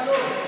Claro.